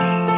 you